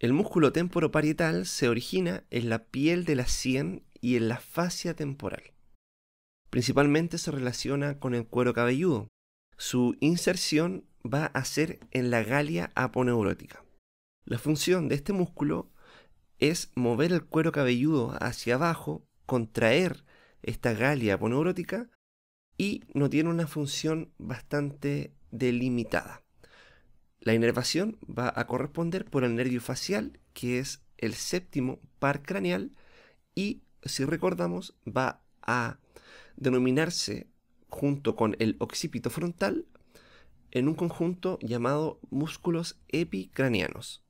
El músculo temporoparietal se origina en la piel de la sien y en la fascia temporal. Principalmente se relaciona con el cuero cabelludo. Su inserción va a ser en la galia aponeurótica. La función de este músculo es mover el cuero cabelludo hacia abajo, contraer esta galia aponeurótica y no tiene una función bastante delimitada. La inervación va a corresponder por el nervio facial, que es el séptimo par craneal, y si recordamos, va a denominarse junto con el occipito frontal en un conjunto llamado músculos epicranianos.